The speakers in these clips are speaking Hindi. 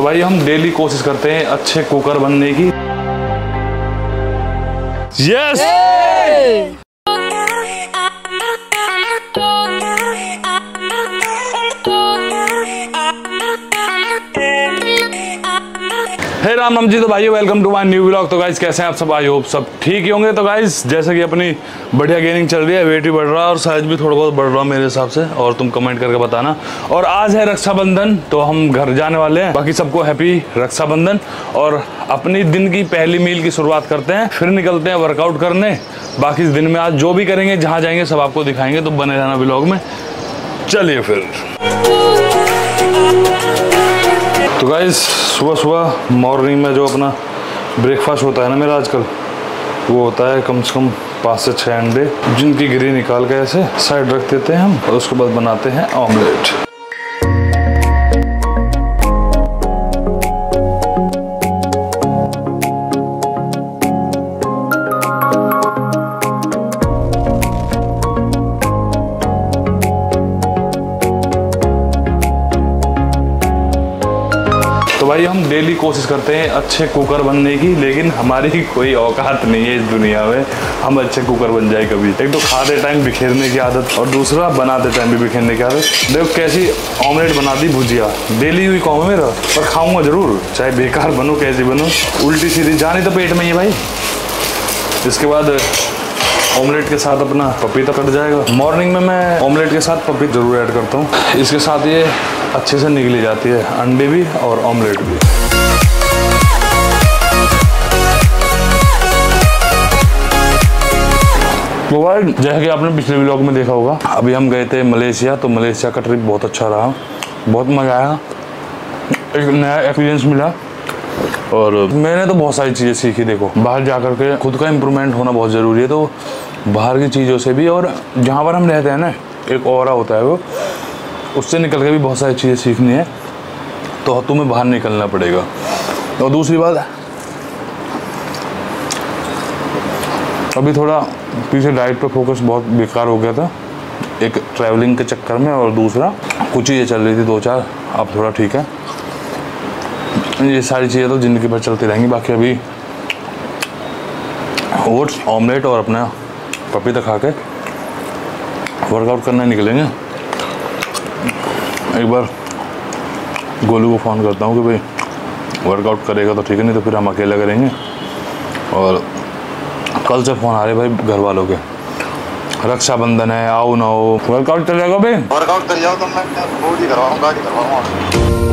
तो भाई हम डेली कोशिश करते हैं अच्छे कुकर बनने की। यस हे राम राम जी तो भाई welcome to my new blog तो गाइज़ कैसे हैं आप सब? आई होप सब ठीक ही होंगे। तो गाइज़ जैसे कि अपनी बढ़िया गेनिंग चल रही है वेट भी बढ़ रहा है और साइज़ भी थोड़ा बहुत बढ़ रहा है मेरे हिसाब से, और तुम कमेंट करके बताना। और आज है रक्षाबंधन तो हम घर जाने वाले हैं। बाकी सबको हैप्पी रक्षाबंधन। और अपनी दिन की पहली मील की शुरुआत करते हैं, फिर निकलते हैं वर्कआउट करने। बाकी दिन में आज जो भी करेंगे, जहाँ जाएँगे, सब आपको दिखाएँगे। तो बने रहना ब्लॉग में। चलिए फिर। तो गाइस सुबह सुबह मॉर्निंग में जो अपना ब्रेकफास्ट होता है ना मेरा आजकल, वो होता है कम से कम पाँच से छः अंडे, जिनकी गिरी निकाल के ऐसे साइड रख देते हैं हम और उसके बाद बनाते हैं ऑमलेट कोशिश करते हैं अच्छे कुकर बनने की, लेकिन हमारी कोई औकात नहीं है इस दुनिया में। हम अच्छे कुकर बन जाए कभी। एक तो खाते टाइम बिखेरने की आदत, और दूसरा बनाते टाइम भी बिखेरने की आदत। देखो कैसी ऑमलेट बना दी भुजिया। डेली हुई कौन मेरा, पर खाऊँगा ज़रूर। चाहे बेकार बनो, कैसी बनो। उल्टी सीधी जानी तो पेट में ही भाई। इसके बाद ऑमलेट के साथ अपना पपीता कट जाएगा। मॉर्निंग में मैं ऑमलेट के साथ पपीता ज़रूर ऐड करता हूँ। इसके साथ ये अच्छे से निकली जाती है। अंडे भी और ऑमलेट भी। तो जैसे कि आपने पिछले व्लॉग में देखा होगा, अभी हम गए थे मलेशिया तो मलेशिया का ट्रिप बहुत अच्छा रहा। बहुत मज़ा आया। एक नया एक्सपीरियंस मिला। और मैंने तो बहुत सारी चीज़ें सीखी, देखो। बाहर जा कर के खुद का इम्प्रूवमेंट होना बहुत ज़रूरी है तो बाहर की चीज़ों से भी। और जहाँ पर हम रहते हैं ना, एक और होता है वो, उससे निकल के भी बहुत सारी चीज़ें सीखनी है तो तुम्हें बाहर निकलना पड़ेगा। और दूसरी बात अभी थोड़ा पीछे डाइट पे फोकस बहुत बेकार हो गया था। एक ट्रैवलिंग के चक्कर में और दूसरा, कुछ चीज़ें चल रही थी, दो चार। अब थोड़ा ठीक है। ये सारी चीज़ें तो ज़िंदगी भर चलती रहेंगी। बाकी अभी ओट्स ऑमलेट और अपना पपीता खा के वर्कआउट करने निकलेंगे। एक बार गोलू को फ़ोन करता हूँ कि भाई वर्कआउट करेगा तो ठीक है, नहीं तो फिर हम अकेले करेंगे। और कल से फ़ोन आ रहे भाई घर वालों के। रक्षाबंधन है, आओ ना हो। वर्कआउट चलेगा भाई? वर्कआउट कर जाओ तो मैं बॉडी करवाऊँ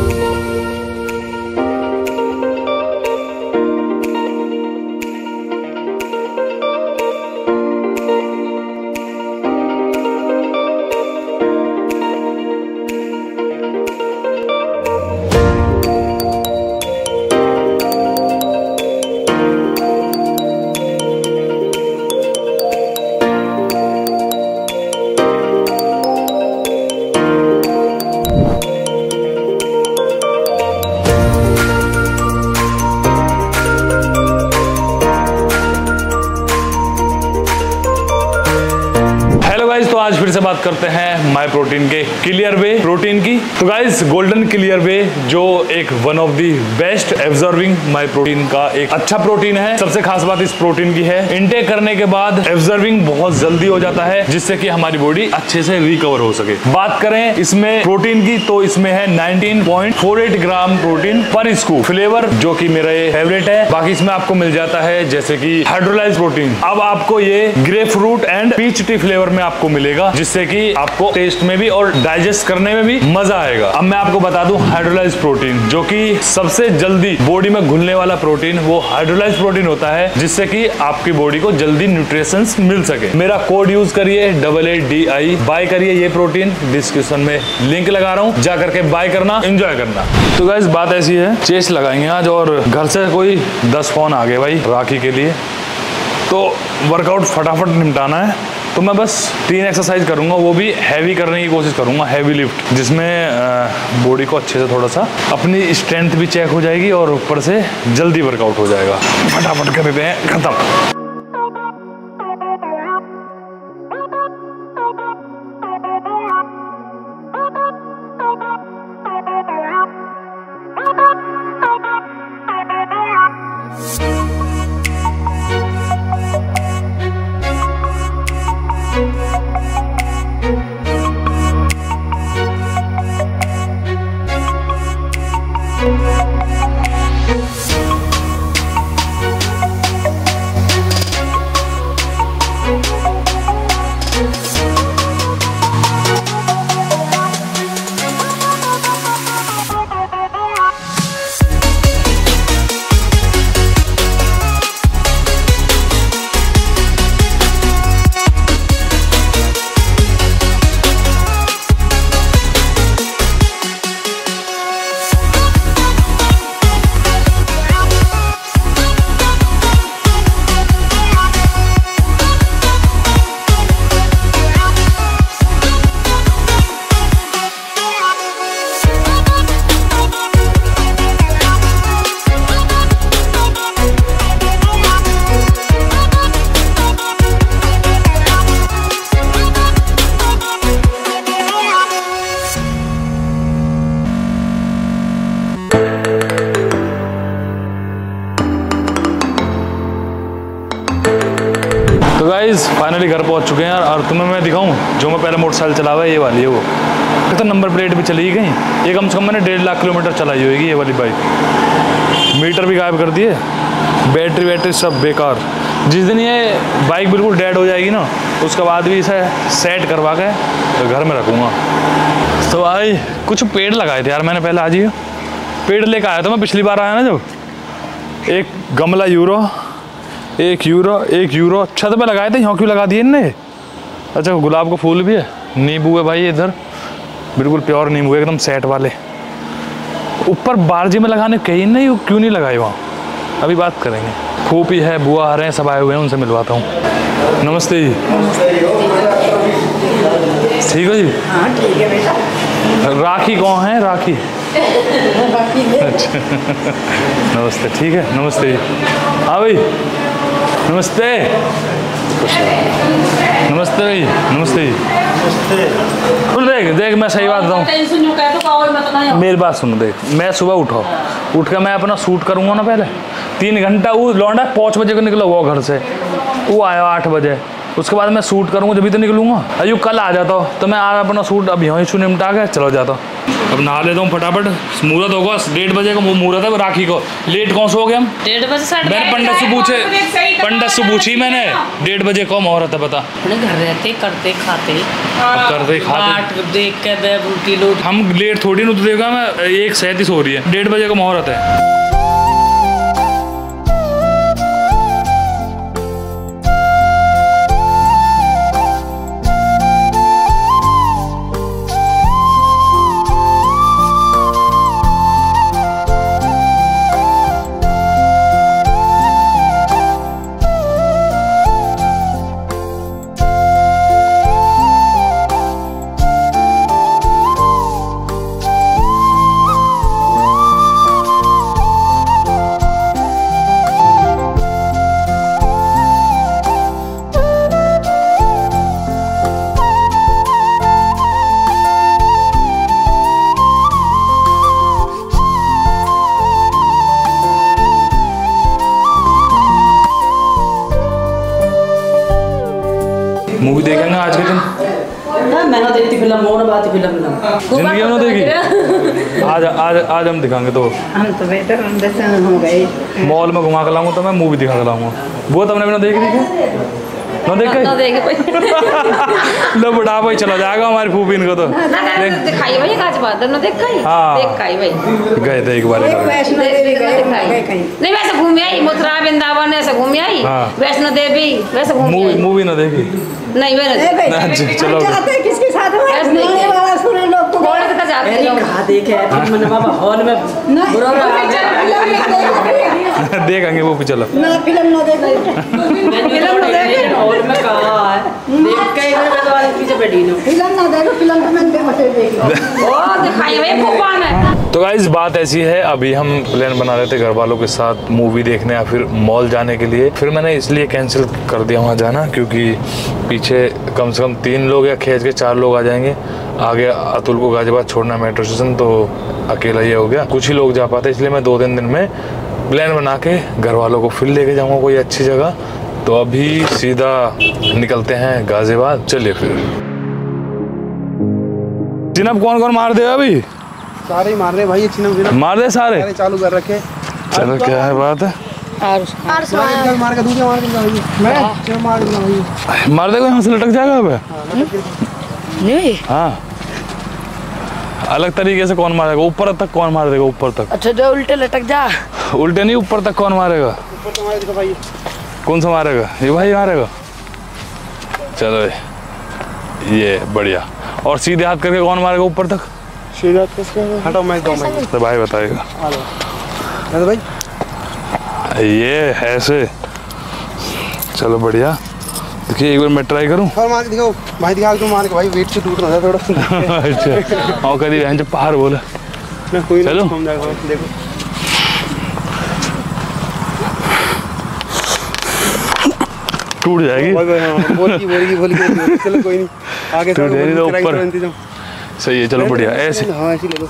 बात करते हैं माय प्रोटीन के क्लियर वे प्रोटीन की। तो गाइज़ गोल्डन क्लियर वे जो एक one of the best absorbing my protein का एक अच्छा प्रोटीन है। सबसे खास बात इस प्रोटीन की है। इनटेक करने के बाद एब्जॉर्विंग बहुत जल्दी हो जाता है, जिससे कि हमारी बॉडी अच्छे से रिकवर हो सके। बात करें इसमें प्रोटीन की तो इसमें है 19.48 gram protein per scoop flavour जो कि मेरा ये फेवरेट है। बाकी इसमें आपको मिल जाता है, जैसे कि हाइड्रोलाइज प्रोटीन अब आपको ये grapefruit and peach tea flavour में आपको मिलेगा, जिससे कि आपको टेस्ट में भी और डाइजेस्ट करने में भी मज़ा आएगा। अब मैं आपको बता दूँ हाइड्रोलाइज प्रोटीन जो कि सबसे जल्दी बॉडी में घुलने वाला प्रोटीन वो हाइड्रोलाइज प्रोटीन होता है, जिससे कि आपकी बॉडी को जल्दी न्यूट्रिशन मिल सके। मेरा कोड यूज़ करिए double A D I buy करिए ये प्रोटीन डिस्क्रिप्शन में लिंक लगा रहा हूँ, जा करके बाय करना एंजॉय करना। तो गाइस बात ऐसी है चेस्ट लगाएँगे आज और घर से कोई दस फ़ोन आ गए भाई, राखी के लिए। तो वर्कआउट फटाफट निपटाना है। तो मैं बस तीन एक्सरसाइज करूँगा, वो भी हैवी करने की कोशिश करूँगा हैवी लिफ्ट जिसमें बॉडी को अच्छे से थोड़ा सा अपनी स्ट्रेंथ भी चेक हो जाएगी और ऊपर से जल्दी वर्कआउट हो जाएगा। फटाफट कर हैं खत्म। मैं दिखाऊँ? जो मैं पहले मोटरसाइकिल चलावा है ये वाली है वो। तो नंबर प्लेट भी चली गई। ये कम से कम मैंने डेढ़ लाख किलोमीटर चलाई होगी, ये वाली बाइक मीटर भी गायब कर दिए। बैटरी वैटरी सब बेकार। जिस दिन ये बाइक बिल्कुल डेड हो जाएगी ना, उसके बाद भी इसे सेट करवा के तो घर में रखूँगा। तो भाई, कुछ पेड़ लगाए थे यार मैंने पहले आज ही। पेड़ लेकर आया था मैं पिछली बार आया ना जब। एक गमला यूरो, एक यूरो एक यूरो। छत पे लगाए थे यहाँ क्यों लगा दिए इनने? अच्छा गुलाब का फूल भी है? नींबू है भाई इधर। बिल्कुल प्योर नींबू है एकदम सेट वाले। ऊपर बारजी में लगाने कहीं नहीं क्यों नहीं लगाए वहाँ? अभी बात करेंगे। फूफी है बुआ आ रहे हैं सब आए हुए हैं उनसे मिलवाता हूँ। नमस्ते जी। ठीक है जी? हाँ ठीक है बेटा। राखी कौन है? राखी। अच्छा। नमस्ते ठीक है नमस्ते जी। हाँ भाई नमस्ते। नमस्ते भाई नमस्ते। जी सुन देख देख मैं सही बात बताऊँ। टेंशन जो कहते हो और मत ना मेरी बात सुनो देख मैं सुबह उठो। उठ के मैं अपना शूट करूँगा ना पहले। तीन घंटा वो लौंडा पाँच बजे को निकला हुआ घर से। वो आया आठ बजे। उसके बाद मैं शूट करूँगा जब भी तो निकलूँगा। अयो कल आ जाता हूँ। तो मैं आज अपना शूट अब यहाँ ही निपटा के चलो जाता हूँ। अब नहा लेता हूँ फटाफट। मुहूर्त होगा डेढ़ बजे का मुहूर्त है राखी को। लेट कौन से हो गए हम डेढ़ बजे मैंने पंडित से पूछे पंडित से पूछी मैंने डेढ़ बजे कौन मुहूर्त है पता अपने घर रहते करते खाते। करते खाते। देख के लोट। हम लेट थोड़ी ना तो देखा मैं एक सैतीस हो रही है। डेढ़ बजे का मुहूर्त है। देखती फ़िल्म मोर बात फ़िल्म ना। ज़िंदगी में देखी? आज आज आज हम दिखाएँगे तो। हम तो बेटा अंडरस्टैंड हो गए। मॉल में घुमा के लाऊँगा तो मैं मूवी दिखा के लाऊँगा। वो तुमने भी ना देख ली क्या? ना देख ना के लो बुढ़ा भाई चला जाएगा हमारी फूफी इनको तो। दिखाई भाई काज बात ना देख कहीं हाँ। देख कहीं भाई। गए थे एक बार एक एक वैष्णो देवी गए कहीं। नहीं वैसे घूम आई मथुरा वृंदावन ऐसे घूम आई। हाँ। वैष्णो देवी वैसे घूम मूवी मूवी ना देखी? नहीं ए मैंने चलो। हम जाते हैं किसके साथ में ऐसे नहीं गाने है। वाला सुने लोग तो कौन का जाते मैंने हैं कहा देखे बाबा हॉल में। देखेंगे वो भी चलो। ना फ़िल्म ना देखो मैंने तो देखे हॉल में कहा है? देख के इधर मैं तो आज पीछे बैठी हूँ फ़िल्म ना देखो फ़िल्म तो मैंने देखो देखो ओ दिखाई भाई भगवान है। तो गाइज़ बात ऐसी है अभी हम प्लान बना रहे थे घर वालों के साथ मूवी देखने या फिर मॉल जाने के लिए। फिर मैंने इसलिए कैंसिल कर दिया वहाँ जाना क्योंकि पीछे कम से कम तीन लोग या खींच के चार लोग आ जाएँगे। आगे अतुल को गाजियाबाद छोड़ना मेट्रो स्टेशन तो अकेला ही हो गया। कुछ ही लोग जा पाते इसलिए मैं दो तीन दिन में प्लान बना के घर वालों को फिर लेके जाऊँगा कोई अच्छी जगह। तो अभी सीधा निकलते हैं गाजियाबाद। चलिए फिर। जिनब कौन कौन मार देगा अभी? सारे मार रहे भाई नंबर मार दे सारे। सारे चालू कर रखे। चलो क्या है बात है? चल मार के दूसरे मार के मैं? चल मार भाई। मार देगा यहाँ से लटक जाएगा अब। नहीं। हाँ। अलग तरीके से कौन मारेगा? ऊपर तक कौन मार देगा? ऊपर तक। अच्छा जो उल्टे लटक जा। उल्टे नहीं ऊपर तक कौन मारेगा? ऊपर तो मार देखो भाई। कौन सा मारेगा? ये भाई मारेगा? चलो ये बढ़िया। और सीधे हाथ करके कौन मारेगा ऊपर तक? सीधा किसके हटाओ मैं दो मैं तो भाई बताएगा तो भाई। ये ऐसे। चलो बढ़िया। देखिए एक बार मैं ट्राई करूँ? और मार दिखाओ भाई दिखा के तो मार के भाई वेट से टूट रहा था थोड़ा। अच्छा और कभी बहन जब पहाड़ बोले। ना कोई चलो। हम देखो। टूट जाएगी। हाँ बोल की बोल की बोल की चलो कोई नहीं। आगे टूट जाएगी तो ऊपर। सही है चलो बढ़िया ऐसे। हाँ ऐसे ले लो।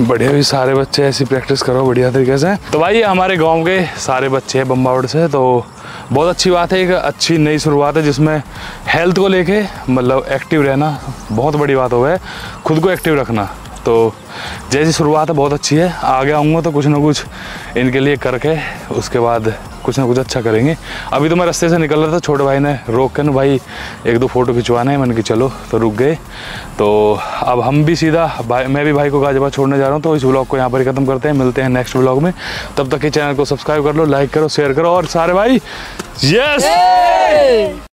बढ़िया भी सारे बच्चे ऐसी प्रैक्टिस करो, बढ़िया तरीके से। तो भाई, ये हमारे गाँव के सारे बच्चे हैं बम्बावड़ से तो बहुत अच्छी बात है, एक अच्छी नई शुरुआत है जिसमें हेल्थ को लेके मतलब एक्टिव रहना बहुत बड़ी बात हो गया खुद को एक्टिव रखना। तो जैसी शुरुआत है, बहुत अच्छी है। आगे आऊँगा तो कुछ ना कुछ इनके लिए करके, उसके बाद कुछ ना कुछ अच्छा करेंगे। अभी तो मैं रास्ते से निकल रहा था, छोटे भाई ने रोक कर भाई, एक दो फ़ोटो खिंचवाने हैं, मैंने कि चलो तो रुक गए। तो अब हम भी सीधा, भाई, मैं भी भाई को गाजियाबाद छोड़ने जा रहा हूँ तो इस ब्लॉग को यहाँ पर ही खत्म करते हैं। मिलते हैं नेक्स्ट ब्लॉग में। तब तक के चैनल को सब्सक्राइब कर लो लाइक करो शेयर करो, और सारे भाई यस